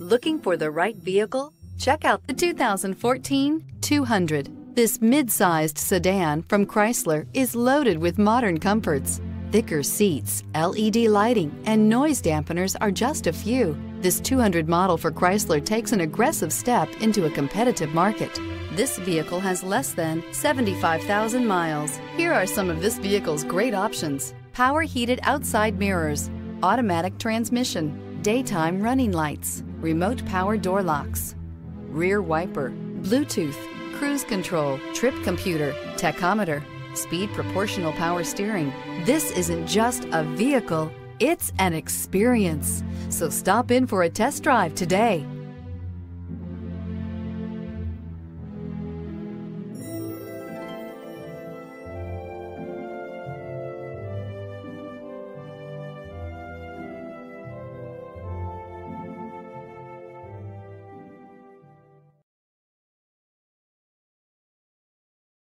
Looking for the right vehicle? Check out the 2014 200. This mid-sized sedan from Chrysler is loaded with modern comforts. Thicker seats, LED lighting, and noise dampeners are just a few. This 200 model for Chrysler takes an aggressive step into a competitive market. This vehicle has less than 75,000 miles. Here are some of this vehicle's great options. Power heated outside mirrors, automatic transmission, daytime running lights, remote power door locks, rear wiper, Bluetooth, cruise control, trip computer, tachometer, speed proportional power steering. This isn't just a vehicle, it's an experience. So stop in for a test drive today.